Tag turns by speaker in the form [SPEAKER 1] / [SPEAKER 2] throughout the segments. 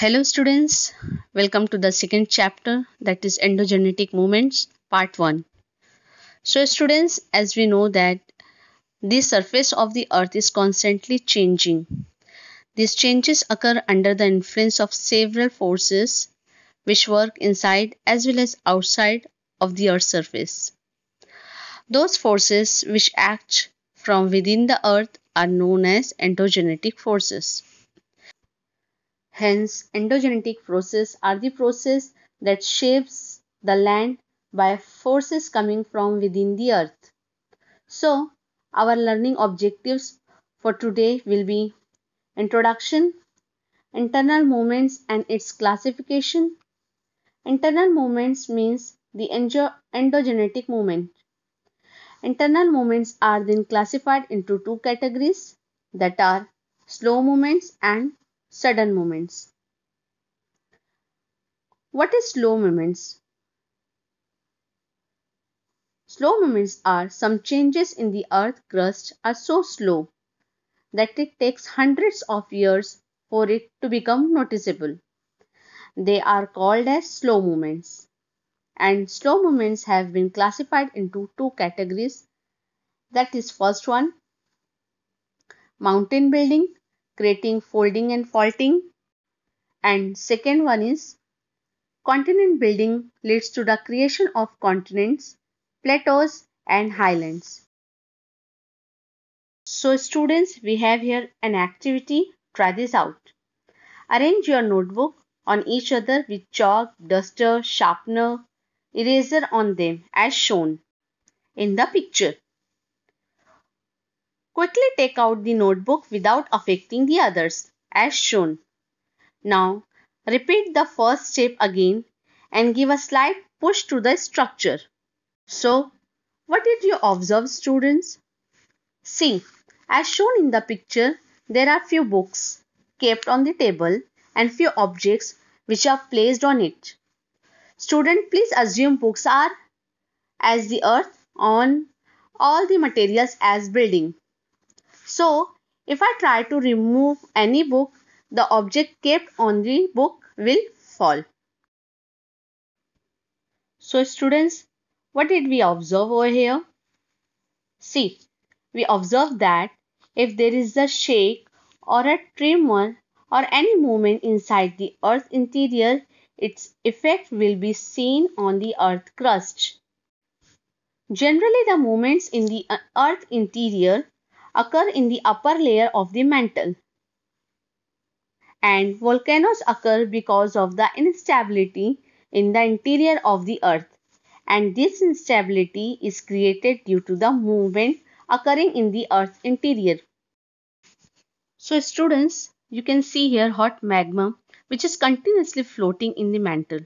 [SPEAKER 1] Hello students, welcome to the second chapter that is endogenetic movements part 1. So students, as we know that the surface of the earth is constantly changing. These changes occur under the influence of several forces which work inside as well as outside of the earth's surface. Those forces which act from within the earth are known as endogenetic forces. Hence, endogenetic processes are the process that shapes the land by forces coming from within the earth. So, our learning objectives for today will be introduction, internal movements and its classification. Internal movements means the endogenetic movement. Internal movements are then classified into two categories that are slow movements and sudden movements. What is slow movements? Slow movements are some changes in the earth crust are so slow that it takes hundreds of years for it to become noticeable. They are called as slow movements. And slow movements have been classified into two categories. That is first one mountain building creating folding and faulting. And second one is continent building leads to the creation of continents, plateaus and highlands. So students, we have here an activity. Try this out. Arrange your notebook on each other with chalk, duster, sharpener, eraser on them as shown in the picture. Quickly take out the notebook without affecting the others as shown. Now repeat the first step again and give a slight push to the structure. So what did you observe students? See, as shown in the picture, there are few books kept on the table and few objects which are placed on it. Student, please assume books are as the earth on all the materials as building. So, if I try to remove any book, the object kept on the book will fall. So, students, what did we observe over here? See, we observe that if there is a shake or a tremor or any movement inside the earth interior, its effect will be seen on the earth crust. Generally, the movements in the earth interior occur in the upper layer of the mantle. And volcanoes occur because of the instability in the interior of the earth. And this instability is created due to the movement occurring in the earth's interior. So students, you can see here hot magma which is continuously floating in the mantle.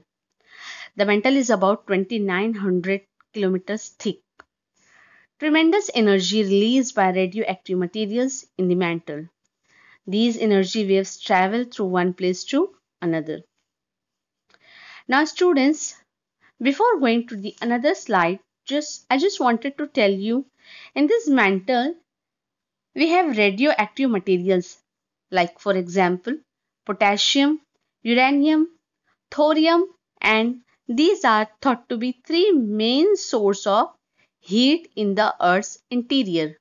[SPEAKER 1] The mantle is about 2900 kilometers thick Tremendous energy released by radioactive materials in the mantle. These energy waves travel through one place to another. Now students, before going to the another slide, just I just wanted to tell you in this mantle we have radioactive materials like for example potassium, uranium, thorium and these are thought to be three main source of heat in the Earth's interior.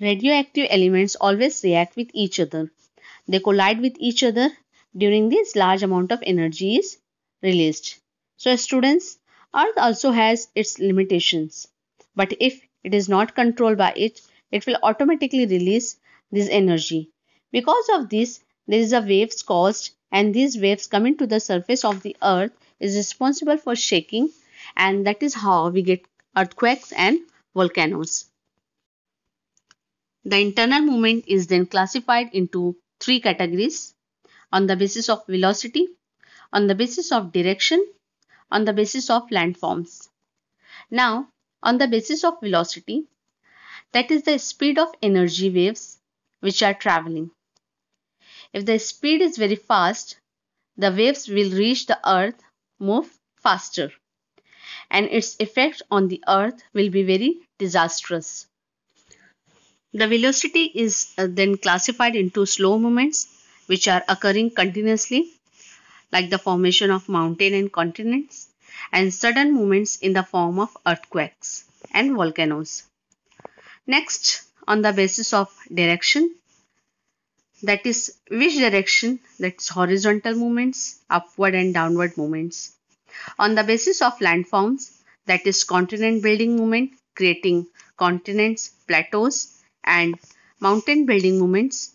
[SPEAKER 1] Radioactive elements always react with each other. They collide with each other during this large amount of energy is released. So students, Earth also has its limitations. But if it is not controlled by it, it will automatically release this energy. Because of this, there is a waves caused and these waves coming to the surface of the earth is responsible for shaking and that is how we get earthquakes and volcanoes. The internal movement is then classified into three categories on the basis of velocity, on the basis of direction, on the basis of landforms. Now, on the basis of velocity, that is the speed of energy waves which are traveling. If the speed is very fast, the waves will reach the earth move faster and its effect on the earth will be very disastrous. The velocity is uh, then classified into slow movements which are occurring continuously like the formation of mountain and continents and sudden movements in the form of earthquakes and volcanoes. Next, on the basis of direction, that is which direction, that's horizontal movements, upward and downward movements. On the basis of landforms, that is continent building movement, creating continents, plateaus, and mountain building movements,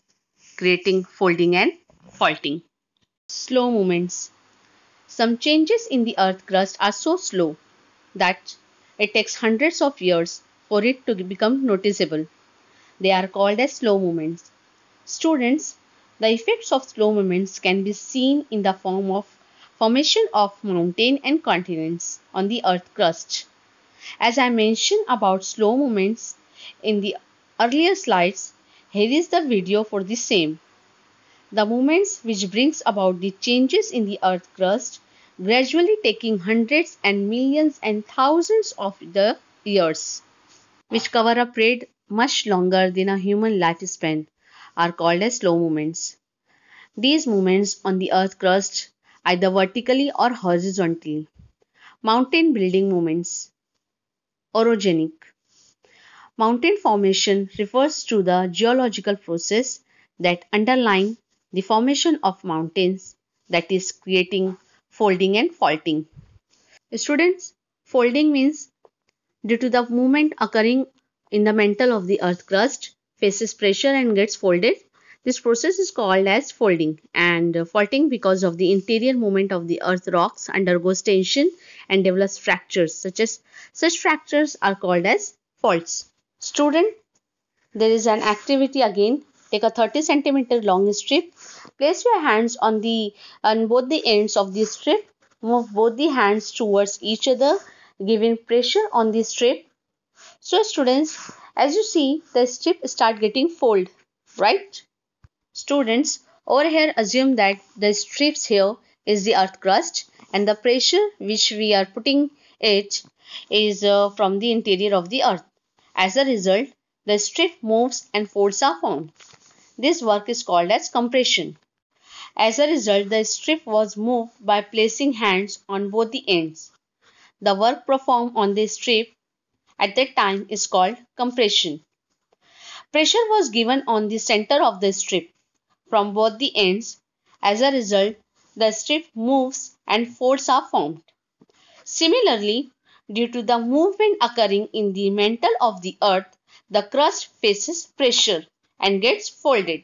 [SPEAKER 1] creating folding and faulting. Slow movements. Some changes in the earth crust are so slow that it takes hundreds of years for it to become noticeable. They are called as slow movements. Students, the effects of slow movements can be seen in the form of formation of mountain and continents on the earth crust. As I mentioned about slow movements in the earlier slides, here is the video for the same. The movements which brings about the changes in the earth crust gradually taking hundreds and millions and thousands of the years which cover a period much longer than a human lifespan, are called as slow movements. These movements on the earth crust, either vertically or horizontally, mountain building movements, orogenic. Mountain formation refers to the geological process that underlying the formation of mountains that is creating folding and faulting. Students, folding means due to the movement occurring in the mantle of the earth crust faces pressure and gets folded. This process is called as folding and faulting because of the interior movement of the earth rocks undergoes tension and develops fractures such as such fractures are called as faults. Student, there is an activity again. Take a 30 centimeter long strip. Place your hands on the on both the ends of the strip. Move both the hands towards each other giving pressure on the strip. So students, as you see, the strip start getting fold, right? Students, over here assume that the strips here is the earth crust and the pressure which we are putting it is uh, from the interior of the earth. As a result, the strip moves and folds are formed. This work is called as compression. As a result, the strip was moved by placing hands on both the ends. The work performed on the strip at that time is called compression. Pressure was given on the center of the strip from both the ends. As a result, the strip moves and folds are formed. Similarly, due to the movement occurring in the mantle of the earth, the crust faces pressure and gets folded.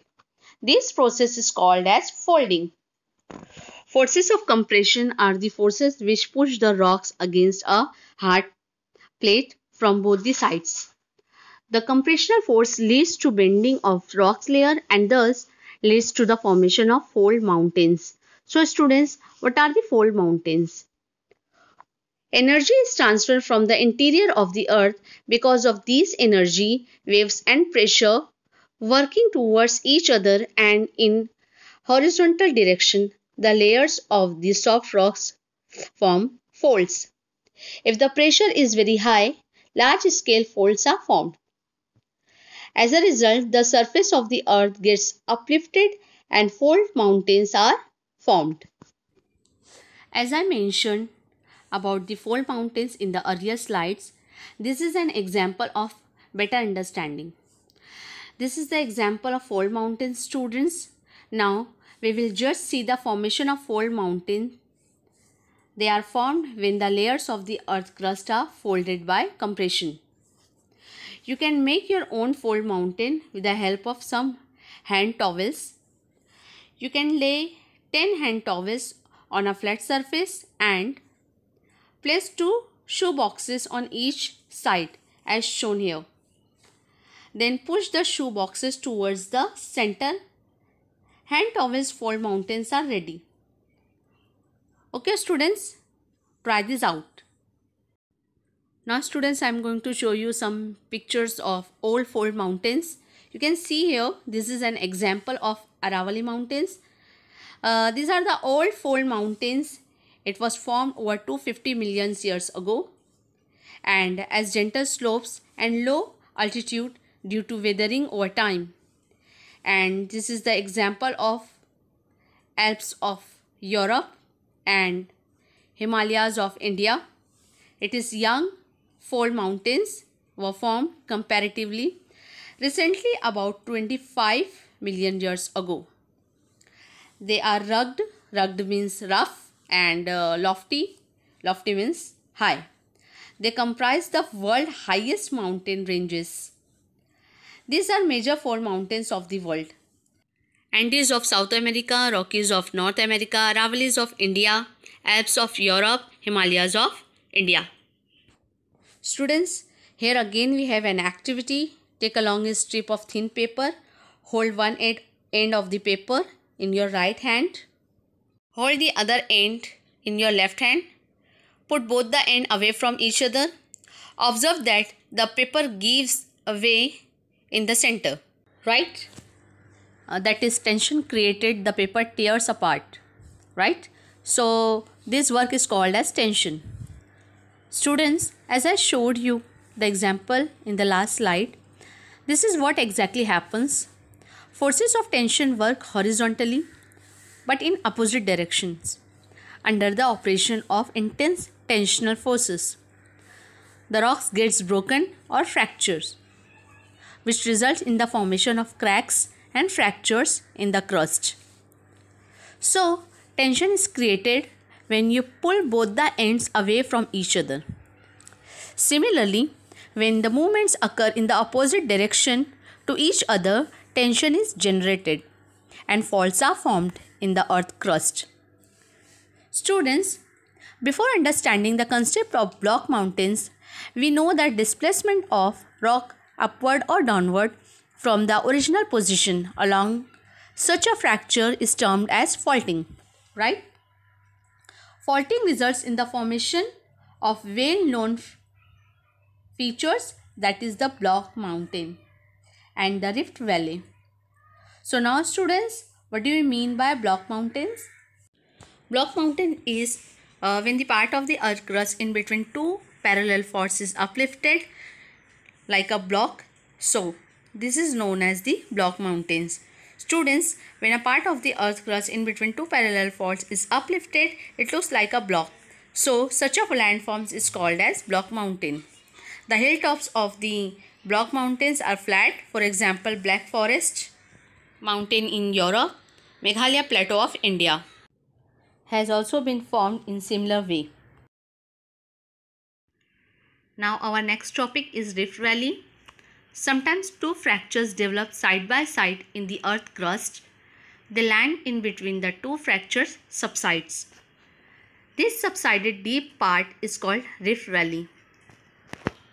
[SPEAKER 1] This process is called as folding. Forces of compression are the forces which push the rocks against a hard plate from both the sides. The compressional force leads to bending of rocks layer and thus leads to the formation of fold mountains. So students, what are the fold mountains? Energy is transferred from the interior of the earth because of these energy, waves and pressure working towards each other and in horizontal direction the layers of the soft rocks form folds. If the pressure is very high, large scale folds are formed. As a result, the surface of the earth gets uplifted and fold mountains are formed. As I mentioned about the fold mountains in the earlier slides, this is an example of better understanding. This is the example of fold mountains students. Now we will just see the formation of fold mountain. They are formed when the layers of the earth crust are folded by compression. You can make your own fold mountain with the help of some hand towels. You can lay 10 hand towels on a flat surface and place two shoe boxes on each side as shown here. Then push the shoe boxes towards the center hand towels fold mountains are ready. Okay students, try this out. Now students, I am going to show you some pictures of old fold mountains. You can see here, this is an example of Aravalli mountains. Uh, these are the old fold mountains. It was formed over 250 million years ago. And as gentle slopes and low altitude due to weathering over time and this is the example of Alps of Europe and Himalayas of India. It is young fold mountains were formed comparatively recently about 25 million years ago. They are rugged, rugged means rough and uh, lofty, lofty means high. They comprise the world highest mountain ranges. These are major fold mountains of the world. Andes of South America, Rockies of North America, Aravallis of India, Alps of Europe, Himalayas of India. Students, here again we have an activity. Take a a strip of thin paper. Hold one end of the paper in your right hand. Hold the other end in your left hand. Put both the end away from each other. Observe that the paper gives away in the center, right? Uh, that is tension created, the paper tears apart, right? So, this work is called as tension. Students, as I showed you the example in the last slide, this is what exactly happens. Forces of tension work horizontally but in opposite directions under the operation of intense tensional forces. The rocks gets broken or fractures which results in the formation of cracks and fractures in the crust. So, tension is created when you pull both the ends away from each other. Similarly, when the movements occur in the opposite direction to each other, tension is generated and faults are formed in the earth crust. Students, before understanding the concept of block mountains, we know that displacement of rock upward or downward from the original position along such a fracture is termed as faulting, right? Faulting results in the formation of well-known features that is the block mountain and the rift valley. So now students, what do you mean by block mountains? Block mountain is uh, when the part of the earth crust in between two parallel faults is uplifted like a block. So this is known as the block mountains. Students, when a part of the earth crust in between two parallel faults is uplifted, it looks like a block. So, such a landforms is called as block mountain. The hilltops of the block mountains are flat. For example, Black Forest mountain in Europe, Meghalaya plateau of India has also been formed in similar way. Now our next topic is Rift Valley. Sometimes two fractures develop side by side in the earth crust. The land in between the two fractures subsides. This subsided deep part is called rift valley.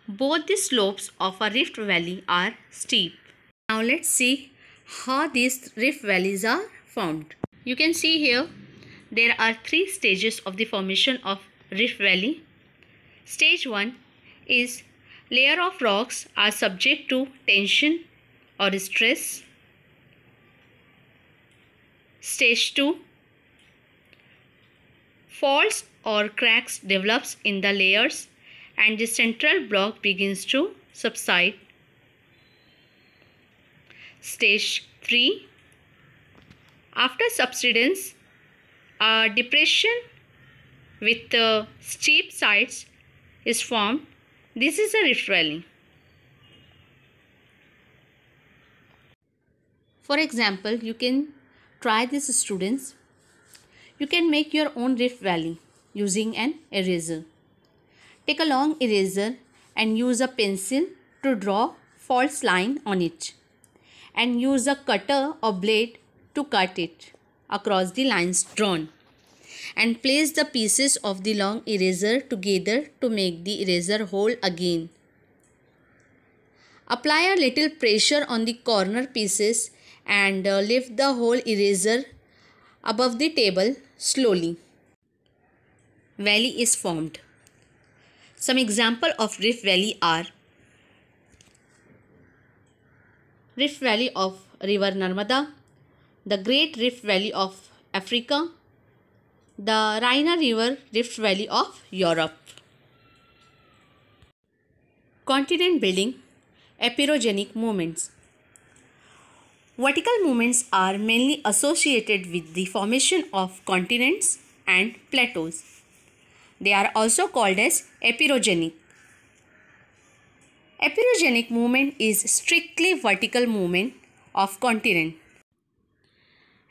[SPEAKER 1] Both the slopes of a rift valley are steep. Now let's see how these rift valleys are formed. You can see here there are three stages of the formation of rift valley. Stage 1 is layer of rocks are subject to tension or stress. Stage 2 Faults or cracks develops in the layers and the central block begins to subside. Stage 3 After subsidence, a depression with the steep sides is formed this is a rift valley. For example, you can try this students. You can make your own rift valley using an eraser. Take a long eraser and use a pencil to draw fault line on it and use a cutter or blade to cut it across the lines drawn and place the pieces of the long eraser together to make the eraser whole again. Apply a little pressure on the corner pieces and uh, lift the whole eraser above the table slowly. Valley is formed. Some example of Rift Valley are Rift Valley of River Narmada, the Great Rift Valley of Africa, the Rhine River Rift Valley of Europe. Continent building, Epirogenic movements. Vertical movements are mainly associated with the formation of continents and plateaus. They are also called as epirogenic. Epirogenic movement is strictly vertical movement of continent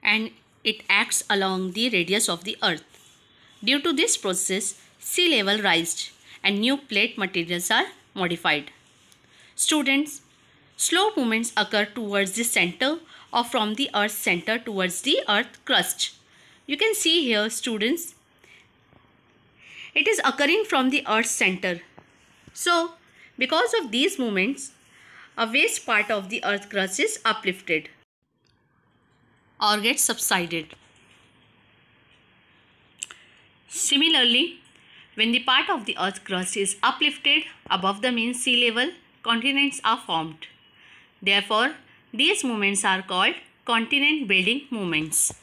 [SPEAKER 1] and it acts along the radius of the earth. Due to this process, sea level rises and new plate materials are modified. Students, slow movements occur towards the center or from the earth's center towards the earth crust. You can see here students, it is occurring from the earth's center. So, because of these movements, a waste part of the earth crust is uplifted or get subsided. Similarly, when the part of the earth crust is uplifted above the mean sea level, continents are formed. Therefore, these movements are called continent building movements.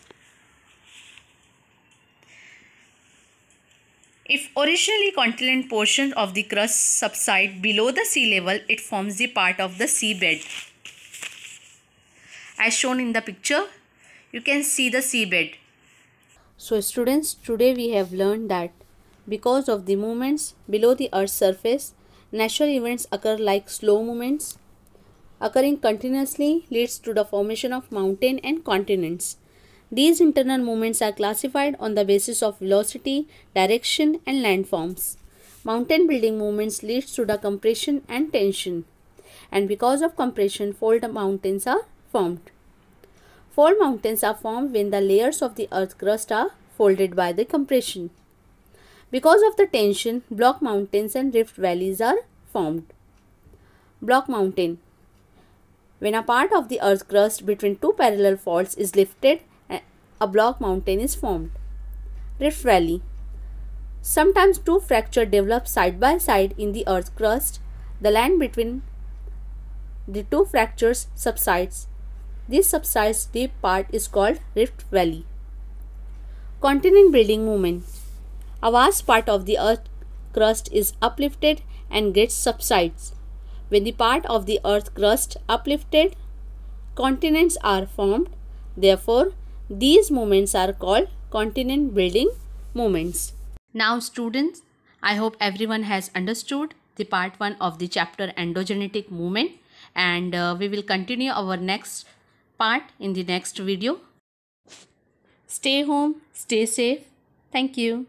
[SPEAKER 1] If originally continent portion of the crust subside below the sea level, it forms the part of the seabed. As shown in the picture, you can see the seabed. So students, today we have learned that because of the movements below the earth's surface, natural events occur like slow movements. Occurring continuously leads to the formation of mountain and continents. These internal movements are classified on the basis of velocity, direction and landforms. Mountain building movements leads to the compression and tension. And because of compression, fold mountains are formed. Fold mountains are formed when the layers of the earth crust are folded by the compression. Because of the tension, block mountains and rift valleys are formed. Block mountain. When a part of the earth crust between two parallel faults is lifted, a block mountain is formed. Rift valley. Sometimes two fractures develop side by side in the earth crust. The land between the two fractures subsides. This subsides deep part is called rift valley. Continent building movement. A vast part of the earth crust is uplifted and gets subsides. When the part of the earth crust uplifted, continents are formed. Therefore, these movements are called continent building movements. Now students, I hope everyone has understood the part 1 of the chapter endogenetic movement and uh, we will continue our next part in the next video. Stay home, stay safe. Thank you.